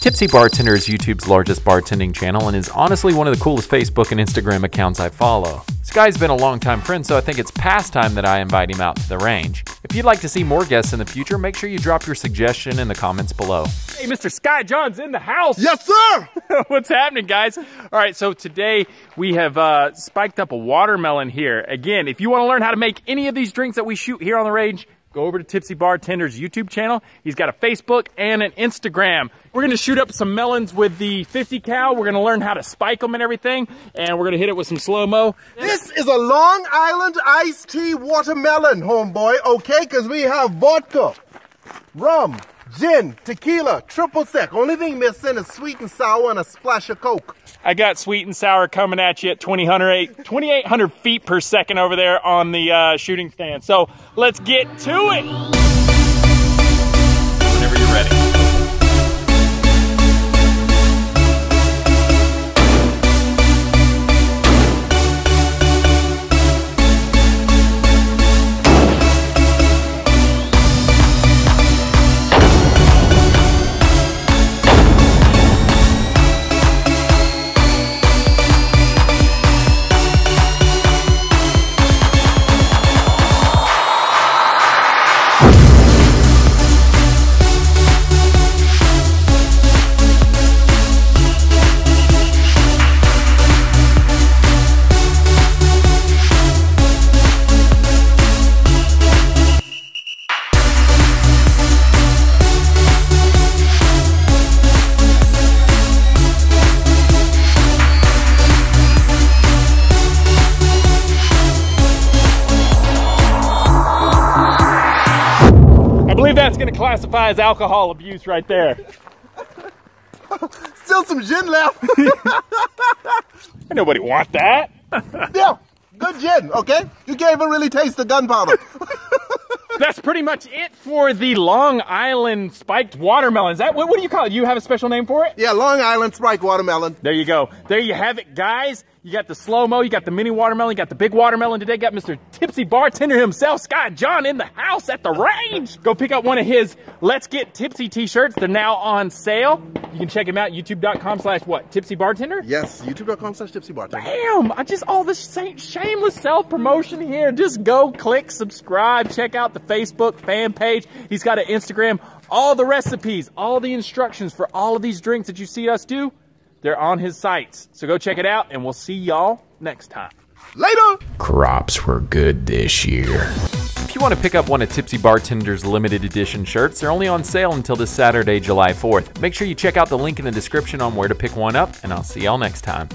Tipsy Bartender is YouTube's largest bartending channel and is honestly one of the coolest Facebook and Instagram accounts I follow. Sky's been a longtime friend, so I think it's past time that I invite him out to the range. If you'd like to see more guests in the future, make sure you drop your suggestion in the comments below. Hey, Mr. Sky John's in the house. Yes, sir. What's happening, guys? All right, so today we have uh, spiked up a watermelon here. Again, if you want to learn how to make any of these drinks that we shoot here on the range, go over to Tipsy Bartender's YouTube channel. He's got a Facebook and an Instagram. We're gonna shoot up some melons with the 50 cal. We're gonna learn how to spike them and everything, and we're gonna hit it with some slow-mo. This is a Long Island iced tea watermelon, homeboy, okay? Because we have vodka, rum, gin, tequila, triple sec. Only thing missing is sweet and sour and a splash of Coke. I got sweet and sour coming at you at 2,800 feet per second over there on the uh, shooting stand. So let's get to it. Believe that's going to classify as alcohol abuse right there. Still some gin left. Nobody want that. yeah, good gin, okay? You can't even really taste the gunpowder. That's pretty much it for the Long Island spiked watermelon. Is that what, what do you call it? You have a special name for it? Yeah, Long Island spiked watermelon. There you go. There you have it, guys. You got the slow-mo, you got the mini watermelon, you got the big watermelon. Today got Mr. Tipsy Bartender himself, Sky John, in the house at the range. Go pick up one of his Let's Get Tipsy t-shirts. They're now on sale. You can check him out, youtube.com slash what, Tipsy Bartender? Yes, youtube.com slash Tipsy Bartender. Damn, I just, all this shameless self-promotion here. Just go click subscribe, check out the Facebook fan page. He's got an Instagram. All the recipes, all the instructions for all of these drinks that you see us do, they're on his sites. So go check it out, and we'll see y'all next time. Later! Crops were good this year. You want to pick up one of Tipsy Bartender's limited edition shirts, they're only on sale until this Saturday, July 4th. Make sure you check out the link in the description on where to pick one up, and I'll see y'all next time.